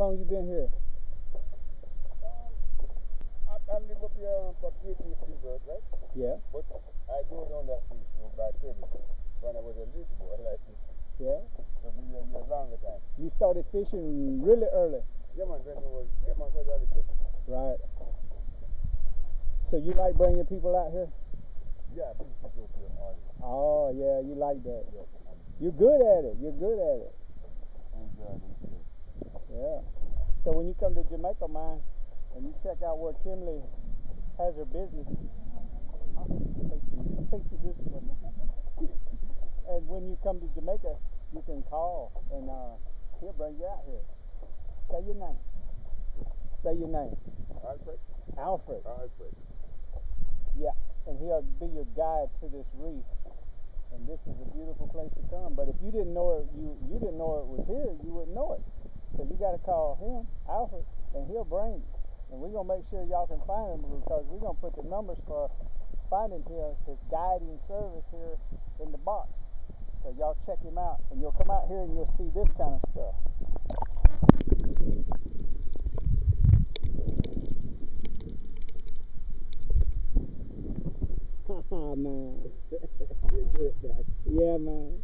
long you been here? Um, I, I live up here um, for 18 Timberg, right? Yeah. But I go down that street you know, by Kevin when I was a little boy like this. Yeah. So we were here a longer time. You started fishing really early. Yeah, man, when I was, yeah, man, was a little. Right. So you like bringing people out here? Yeah, bring people up here Oh, yeah, you like that. yeah, You're good at it. You're good at it. enjoy them here. Yeah. So when you come to Jamaica, man, and you check out where Kimberley has her business, I'll face you- I'll face you this way. and when you come to Jamaica, you can call, and uh, he'll bring you out here. Say your name. Say your name. Alfred? Alfred. Alfred. Yeah, and he'll be your guide to this reef. And this is a beautiful place to come. But if you didn't know it, you you didn't know it was here, you wouldn't know it. So you got to call him, Alfred, and he'll bring you. And we're gonna make sure y'all can find him because we're gonna put the numbers for finding him, his guiding service here in the box. So y'all check him out, and you'll come out here and you'll see this kind of stuff. Oh, man. You're good at. Yeah, man.